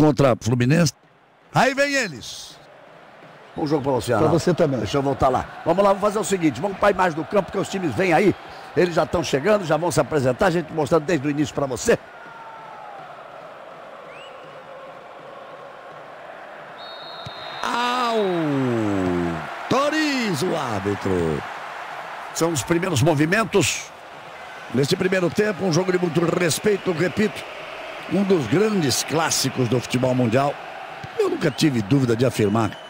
contra Fluminense. Aí vem eles. Bom jogo para você, Para você também. Deixa eu voltar lá. Vamos lá, vamos fazer o seguinte: vamos para imagem do campo, porque os times vêm aí. Eles já estão chegando, já vão se apresentar. A gente mostrando desde o início para você. Autoriza o árbitro. São os primeiros movimentos. Nesse primeiro tempo, um jogo de muito respeito, repito. Um dos grandes clássicos do futebol mundial. Eu nunca tive dúvida de afirmar.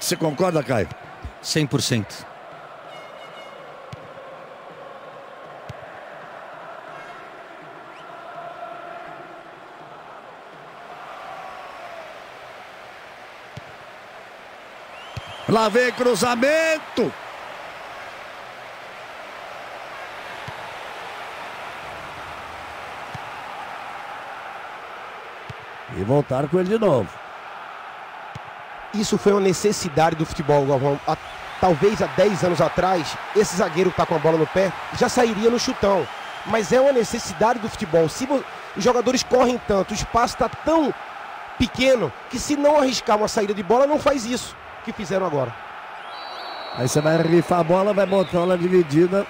Você concorda, Caio? 100%. Lá vem cruzamento. E voltaram com ele de novo. Isso foi uma necessidade do futebol, Galvão. Há- talvez há 10 anos atrás, esse zagueiro que está com a bola no pé já sairia no chutão. Mas é uma necessidade do futebol. Se os jogadores correm tanto, o espaço está tão pequeno que se não arriscar uma saída de bola, não faz isso que fizeram agora. Aí você vai rifar a bola, vai botar ela dividida.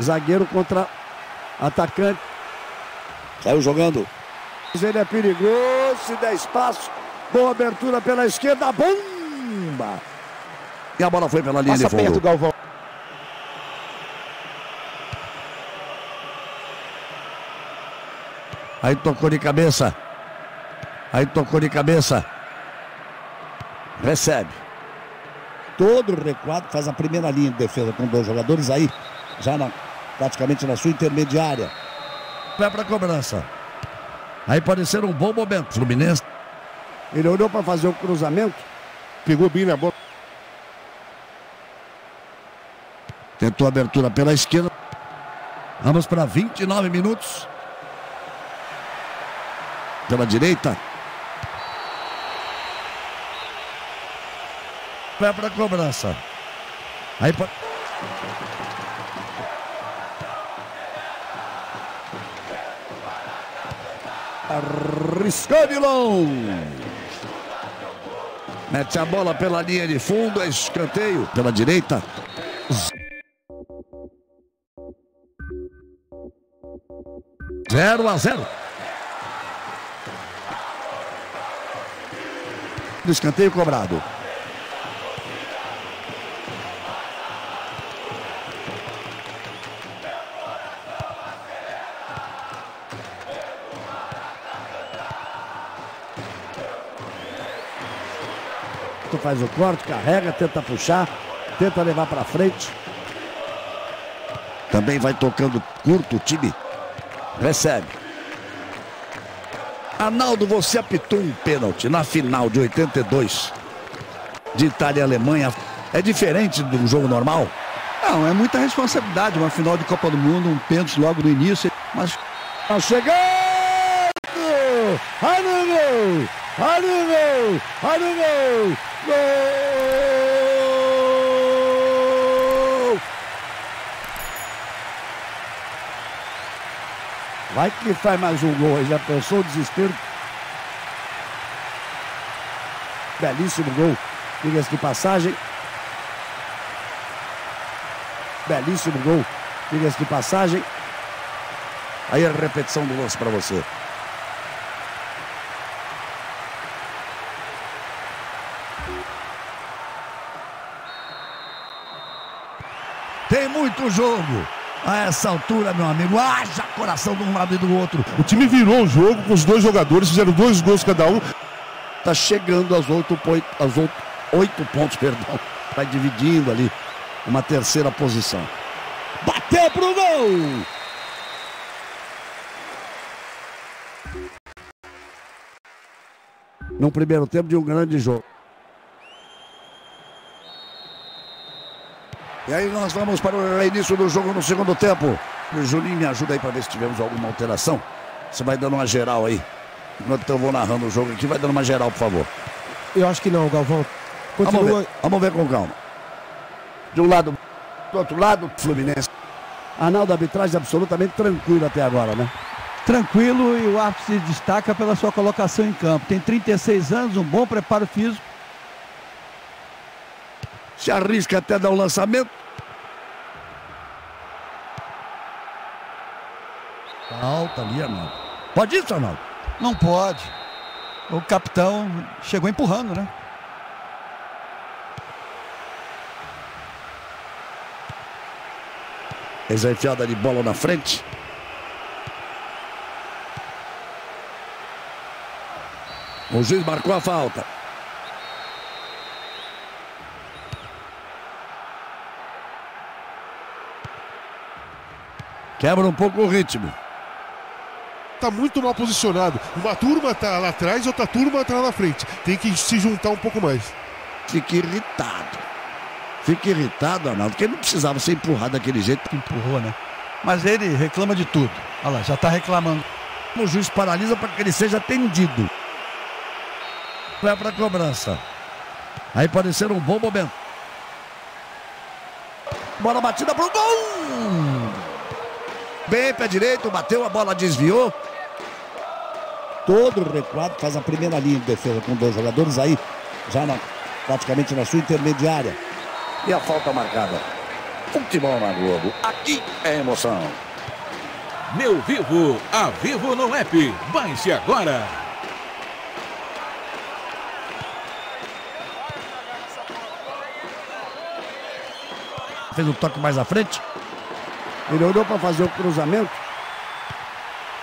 Zagueiro contra atacante. Saiu jogando. Ele é perigoso, se der espaço. Boa abertura pela esquerda, bomba! E a bola foi pela linha Passa de fundo. perto, Galvão. Aí tocou de cabeça. Aí tocou de cabeça. Recebe. Todo o recuado faz a primeira linha de defesa com dois jogadores aí, já na, praticamente na sua intermediária. Vai para a cobrança. Aí pode ser um bom momento. Fluminense. Ele olhou para fazer o cruzamento, pegou bem na bola. Tentou abertura pela esquerda. Vamos para 29 minutos. Pela direita. Vai para cobrança. Aí pode. Arriscou de longe. Mete a bola pela linha de fundo, é escanteio pela direita. 0 a 0. Do escanteio cobrado. Tu faz o corte, carrega, tenta puxar, tenta levar para frente. Também vai tocando curto o time. Recebe. Arnaldo, você apitou um pênalti na final de 82 de Itália e Alemanha. É diferente do jogo normal? Não, é muita responsabilidade. Uma final de Copa do Mundo, um pênalti logo no início. Mas Tá chegando! gol! Olha o gol! Olha o gol! Gol! Vai que faz mais um gol aí, já pensou o desespero? Belíssimo gol, diga-se de passagem. Belíssimo gol, diga-se de passagem. Aí a repetição do lance para você. Muito jogo. A essa altura, meu amigo, haja coração de um lado e do outro. O time virou o jogo com os dois jogadores, fizeram dois gols cada um. Tá chegando aos oito, aos oito, oito pontos, perdão. Vai dividindo ali uma terceira posição. Bateu pro gol! No primeiro tempo de um grande jogo. E aí nós vamos para o início do jogo no segundo tempo. O Juninho me ajuda aí para ver se tivemos alguma alteração. Você vai dando uma geral aí. Enquanto eu vou narrando o jogo aqui, vai dando uma geral, por favor. Eu acho que não, Galvão. Continua... Vamos, ver. Vamos ver com calma. De um lado, do outro lado, Fluminense. Arnaldo, arbitragem absolutamente tranquilo até agora, né? Tranquilo e o árbitro se destaca pela sua colocação em campo. Tem 36 anos, um bom preparo físico se arrisca até dar o um lançamento. Alta ali, Arnaldo. Pode isso, Arnaldo? Não pode. O capitão chegou empurrando, né? Enfiada de bola na frente. O juiz marcou a falta. Quebra um pouco o ritmo. Tá muito mal posicionado. Uma turma tá lá atrás e outra turma tá lá na frente. Tem que se juntar um pouco mais. Fica irritado. Fica irritado, Arnaldo, porque ele não precisava ser empurrado daquele jeito que empurrou, né? Mas ele reclama de tudo. Olha lá, já tá reclamando. O juiz paralisa para que ele seja atendido. Vai para a cobrança. Aí pode ser um bom momento. Bola batida pro gol! Bem, pé direito, bateu, a bola desviou. Todo recuado, faz a primeira linha de defesa com dois jogadores aí, já na, praticamente na sua intermediária. E a falta marcada. Futebol na Globo, aqui é emoção. Meu Vivo, a Vivo no app. Baixe agora. Fez um toque mais à frente. Ele olhou para fazer o cruzamento.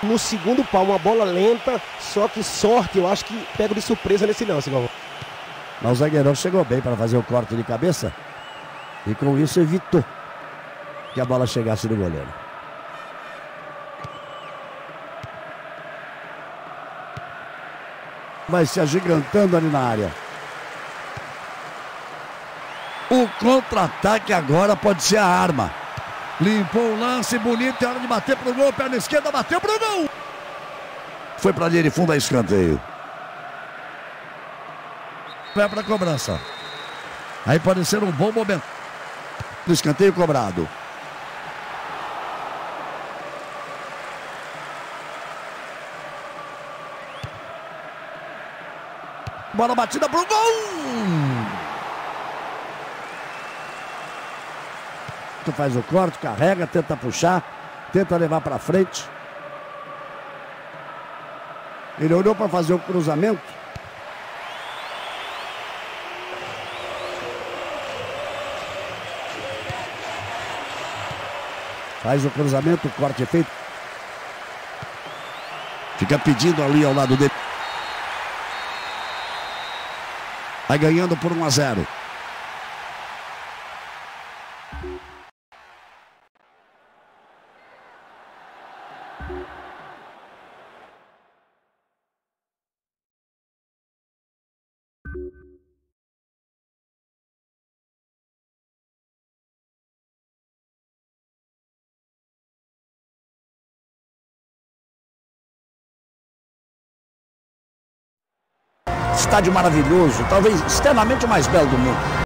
No segundo pau, uma bola lenta, só que sorte, eu acho que pega de surpresa nesse lance, Galvão. Mas o zagueirão chegou bem para fazer o corte de cabeça. E com isso evitou que a bola chegasse no goleiro. Vai se agigantando ali na área. O contra-ataque agora pode ser a arma. Limpou o lance bonito, é hora de bater pro gol, perna esquerda, bateu pro gol. Foi pra linha de fundo a escanteio. Vai pra cobrança. Aí pode ser um bom momento. Escanteio cobrado. Bola batida pro gol! Faz o corte, carrega, tenta puxar, tenta levar para frente. Ele olhou para fazer o cruzamento. Faz o cruzamento, o corte é feito. Fica pedindo ali ao lado dele. Vai ganhando por 1 a 0. Estádio maravilhoso, talvez externamente o mais belo do mundo.